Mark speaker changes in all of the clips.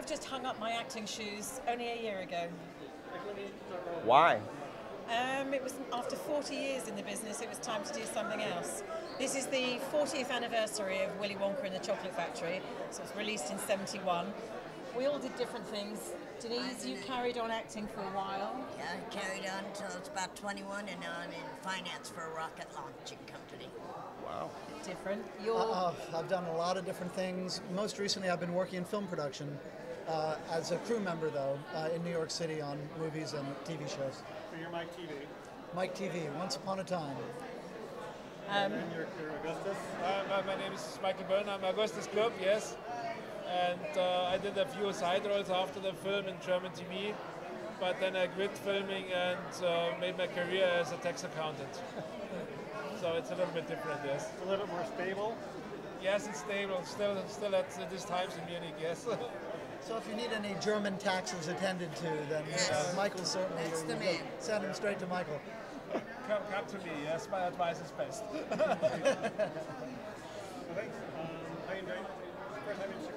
Speaker 1: I've just hung up my acting shoes only a year ago.
Speaker 2: Why?
Speaker 1: Um, it was after 40 years in the business, it was time to do something else. This is the 40th anniversary of Willy Wonka and the Chocolate Factory, so it was released in 71. We all did different things. Denise, you carried on acting for a while.
Speaker 3: Yeah, I carried on until I was about 21, and now I'm in finance for a rocket launching company.
Speaker 2: Wow.
Speaker 1: Different. You're
Speaker 4: Uh, I've done a lot of different things. Most recently, I've been working in film production uh, as a crew member, though, uh, in New York City on movies and TV shows.
Speaker 5: So you're Mike Teevee.
Speaker 4: Mike Teevee, Once Upon a Time.
Speaker 5: and you're, you're Augustus.
Speaker 6: Uh, my name is Michael Byrne. I'm Augustus Gloop, yes. And uh, I did a few side roles after the film in German TV, but then I quit filming and uh, made my career as a tax accountant. so it's a little bit different, yes.
Speaker 5: It's a little bit more stable.
Speaker 6: Yes, it's stable. Still, still at this times in Munich, yes.
Speaker 4: So if you need any German taxes attended to, then uh,
Speaker 3: Yes.
Speaker 4: Michael certainly
Speaker 3: That's the
Speaker 4: you
Speaker 3: man.
Speaker 4: send him straight to Michael.
Speaker 6: come, come to me. Yes, my advice is best.
Speaker 5: Thanks. Um, how you doing? First time in Chicago.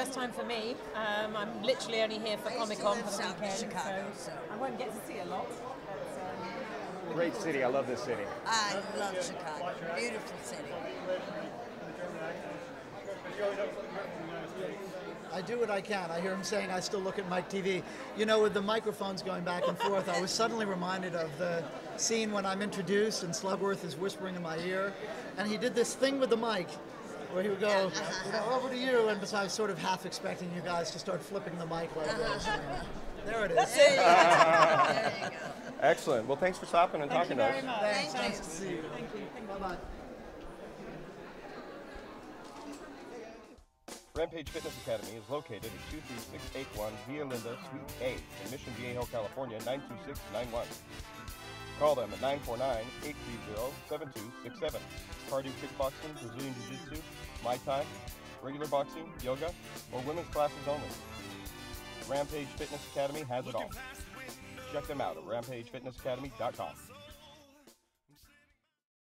Speaker 1: First time for me. Um, I'm literally only here for Comic Con for the
Speaker 3: south of
Speaker 1: weekend,
Speaker 3: Chicago,
Speaker 1: so
Speaker 3: so-
Speaker 1: I won't get to see a lot. But, um,
Speaker 2: Great city. I love this city.
Speaker 3: I love Chicago. Beautiful city.
Speaker 5: The German accent. But you always have something different from the United States.
Speaker 4: I do what I can. I hear him saying I still look at Mike Teevee. You know, with the microphones going back and forth, I was suddenly reminded of the scene when I'm introduced and Slugworth is whispering in my ear, and he did this thing with the mic where he would go, you know, over to you, and so I was sort of half expecting you guys to start flipping the mic like this. and there it is.
Speaker 3: There you go. There you go.
Speaker 2: Excellent. Well, thanks for stopping and
Speaker 1: thank you
Speaker 2: talking to us.
Speaker 1: much.
Speaker 4: Thanks.
Speaker 3: Thank
Speaker 4: Nice
Speaker 3: you.
Speaker 4: to see you.
Speaker 1: Thank you. Thank you.
Speaker 4: Bye bye.
Speaker 2: Rampage Fitness Academy is located at 23681 Via Linda, Suite A, in Mission Viejo, California, 92691. Call them at 949-830-7267. Cardio kickboxing, Brazilian Jiu-Jitsu, Muay Thai, regular boxing, yoga, or women's classes only. Rampage Fitness Academy has it all. Check them out at rampagefitnessacademy.com.